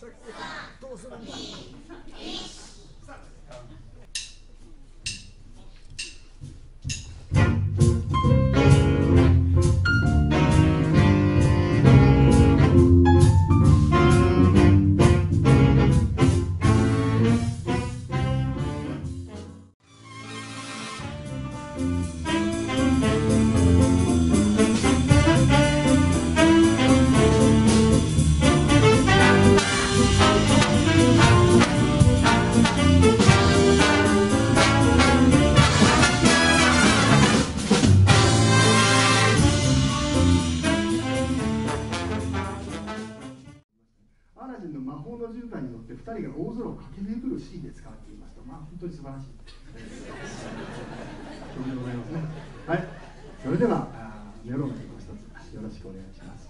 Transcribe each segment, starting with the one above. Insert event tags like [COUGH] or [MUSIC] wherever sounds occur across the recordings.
どうするんだ？アンの魔法の絨毯に乗って2人が大空を駆け巡るシーンで使われていました。まあ本当に素晴らしい [LAUGHS] 曲でございますね。はい、それではメロンの一つよろしくお願いします。「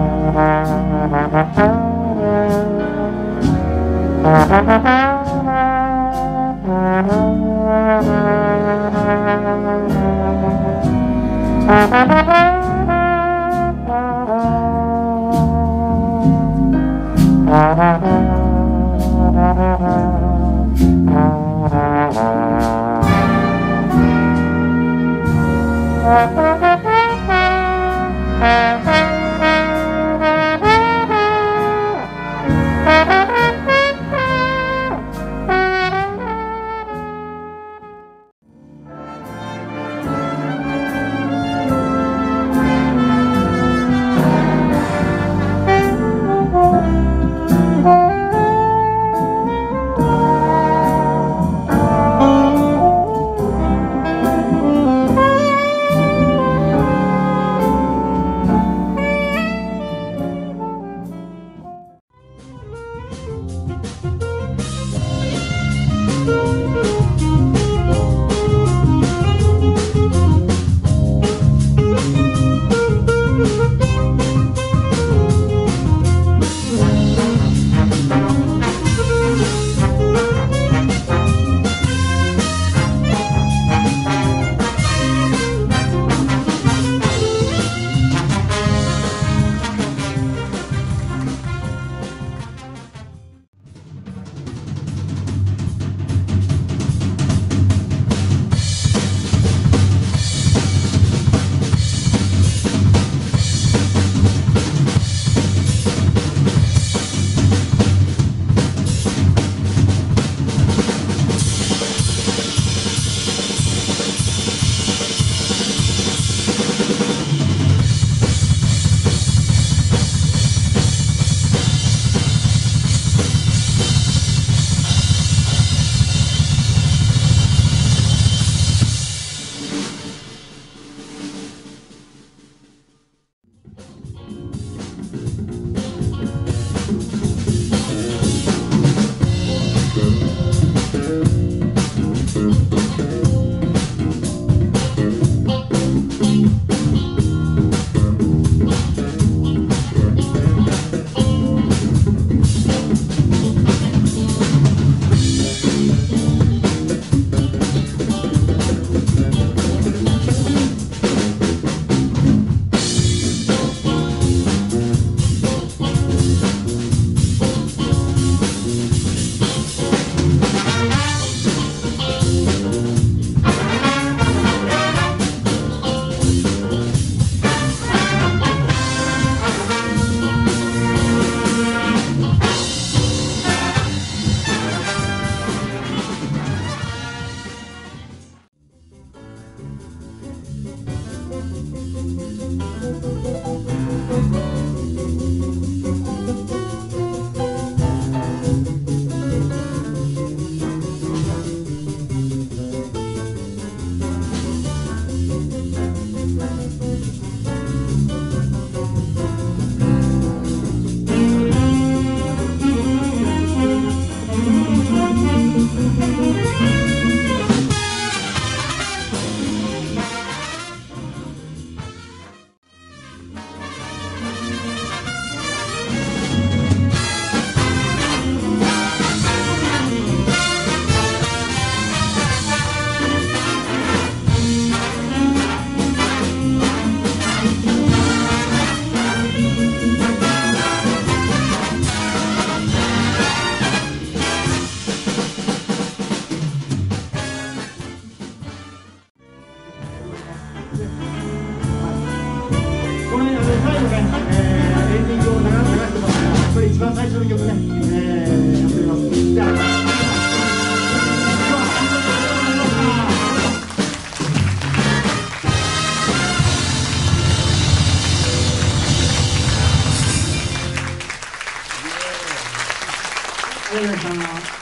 一番最初の曲ね、えー、やってみますじゃあありがとうございました。